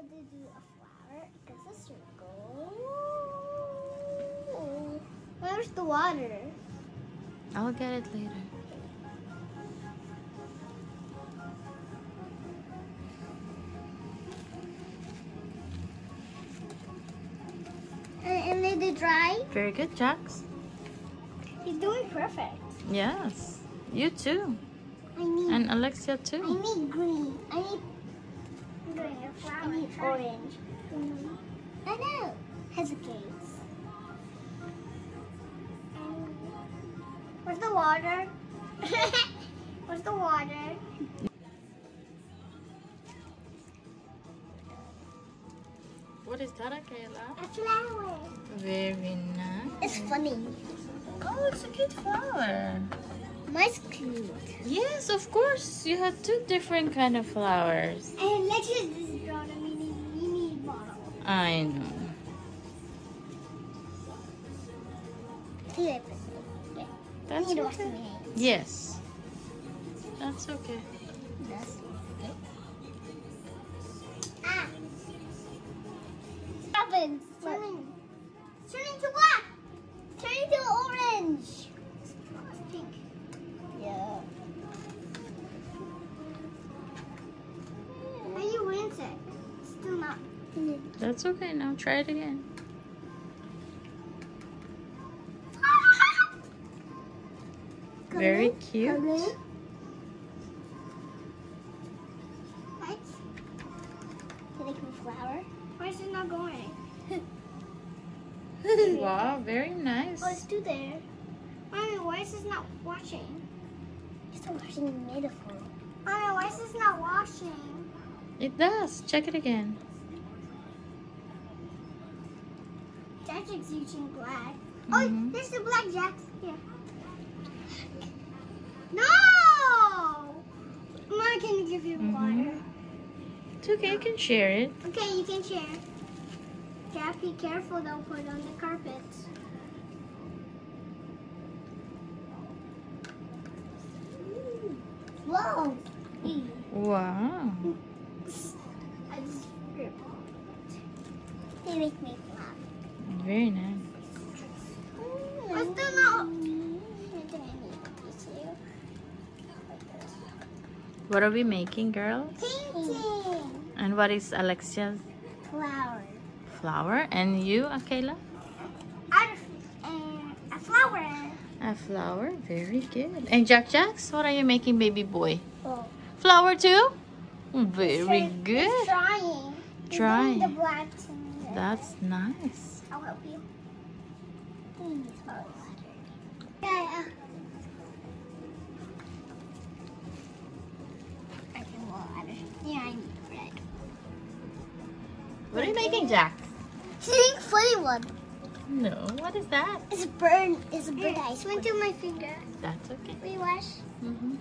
So they do a flower because a circle. Where's the water? I'll get it later. Uh, and, and they dry. Very good, Jax. He's doing perfect. Yes. You too. I need. And Alexia too. I need green. I need green. I need orange. Mm. I know. Hesitates. Where's the water? Where's the water? What is that, Kayla? A flower. Very nice. It's funny. Oh, it's a cute flower. Mine's cute. Yes, of course. You have two different kind of flowers. And let's use this draw a mini mini bottle. I know. Yeah. That's need to wash okay. Yes. That's okay. That's okay. Ah. Turning. Turning to black. Turning to orange. That's okay. Now try it again. Very cute. Right? Can I come flower? Why is it not going? Wow, very nice. Oh, it's still there. Mommy, why is this not washing? It's not washing the foil. Mommy, why is this not washing? It does. Check it again. Jack's using black. Mhm. Oh, there's the black Jacks. Here. No! Mom, can you give you Mhm. water? It's okay. You can share it. Okay, you can share. Jack, be careful. Don't put it on the carpet. Whoa! Wow. I just. They make me. Very nice. I still not. What are we making, girls? Painting. And what is Alexia's Flower. flower? And you, Akela? A flower. A flower. Very good. And Jack Jacks, what are you making, baby boy? Oh. Flower too? Very good. drying. It's Drying. The black. That's nice. I'll help you. It's probably water. Yeah. I can water. Yeah, I need bread. What are you making, Jack? Pink funny one. No. What is that? It's a burn. It's a bird eye. Went through my finger. That's okay. We wash. Mm-hmm.